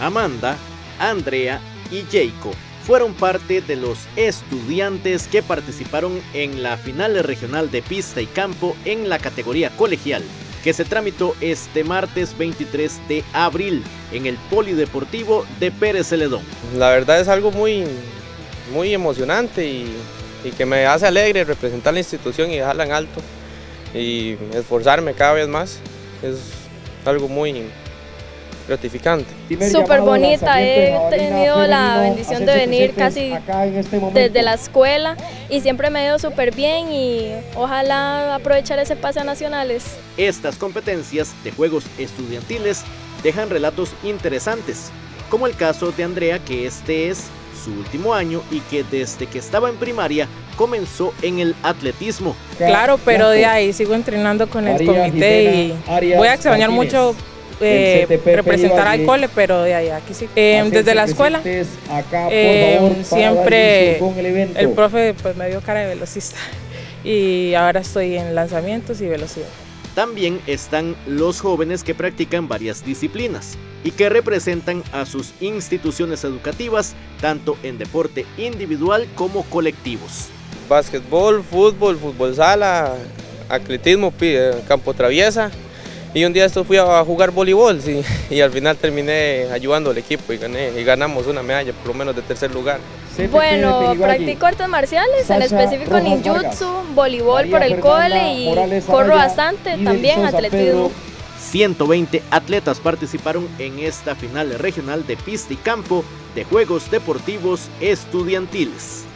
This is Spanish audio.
Amanda, Andrea y Jacob fueron parte de los estudiantes que participaron en la final regional de pista y campo en la categoría colegial, que se tramitó este martes 23 de abril en el Polideportivo de Pérez Celedón. La verdad es algo muy, muy emocionante y, y que me hace alegre representar la institución y dejarla en alto y esforzarme cada vez más. Es algo muy, gratificante. Súper bonita, he tenido la bendición de venir casi este desde la escuela y siempre me ha ido súper bien y ojalá aprovechar ese pase a nacionales. Estas competencias de juegos estudiantiles dejan relatos interesantes, como el caso de Andrea que este es su último año y que desde que estaba en primaria comenzó en el atletismo. Claro, pero de ahí sigo entrenando con el comité y voy a extrañar mucho eh, representar al cole, pero de ahí aquí sí. Eh, desde la escuela, eh, siempre el profe pues, me dio cara de velocista y ahora estoy en lanzamientos y velocidad. También están los jóvenes que practican varias disciplinas y que representan a sus instituciones educativas tanto en deporte individual como colectivos. Básquetbol, fútbol, fútbol sala, atletismo, campo traviesa, y un día esto fui a jugar voleibol sí, y al final terminé ayudando al equipo y, gané, y ganamos una medalla, por lo menos de tercer lugar. Bueno, practico artes marciales, en específico ninjutsu, voleibol por el cole y corro bastante, también atletismo. 120 atletas participaron en esta final regional de pista y campo de Juegos Deportivos Estudiantiles.